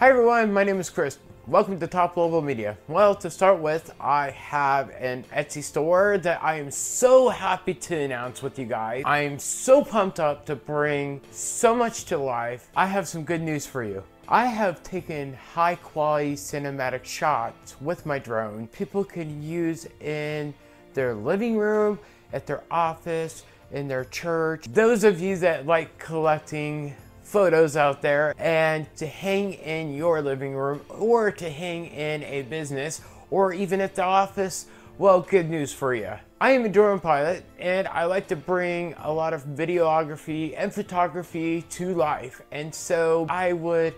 Hi everyone, my name is Chris. Welcome to Top Level Media. Well, to start with, I have an Etsy store that I am so happy to announce with you guys. I am so pumped up to bring so much to life. I have some good news for you. I have taken high quality cinematic shots with my drone. People can use in their living room, at their office, in their church. Those of you that like collecting photos out there and to hang in your living room or to hang in a business or even at the office, well, good news for you. I am a drone pilot and I like to bring a lot of videography and photography to life. And so I would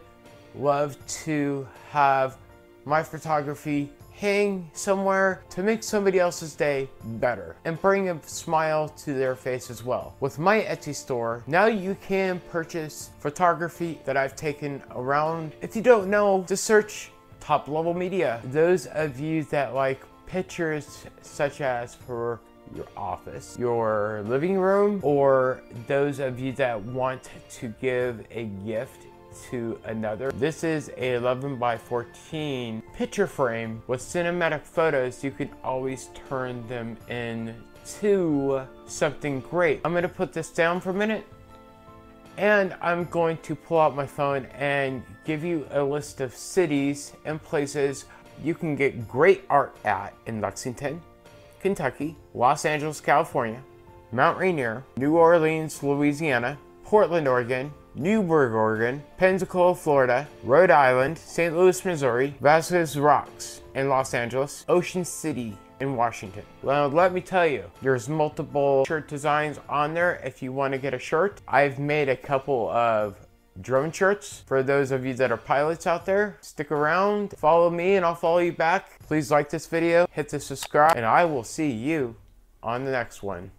love to have my photography hang somewhere to make somebody else's day better and bring a smile to their face as well. With my Etsy store, now you can purchase photography that I've taken around. If you don't know, just search top level media. Those of you that like pictures such as for your office, your living room, or those of you that want to give a gift to another. This is a 11 by 14 picture frame with cinematic photos. You can always turn them into something great. I'm gonna put this down for a minute and I'm going to pull out my phone and give you a list of cities and places you can get great art at in Lexington, Kentucky, Los Angeles, California, Mount Rainier, New Orleans, Louisiana, Portland, Oregon, Newberg, Oregon, Pensacola, Florida, Rhode Island, St. Louis, Missouri, Vasquez Rocks in Los Angeles, Ocean City in Washington. Well, let me tell you, there's multiple shirt designs on there if you want to get a shirt. I've made a couple of drone shirts for those of you that are pilots out there. Stick around, follow me and I'll follow you back. Please like this video, hit the subscribe, and I will see you on the next one.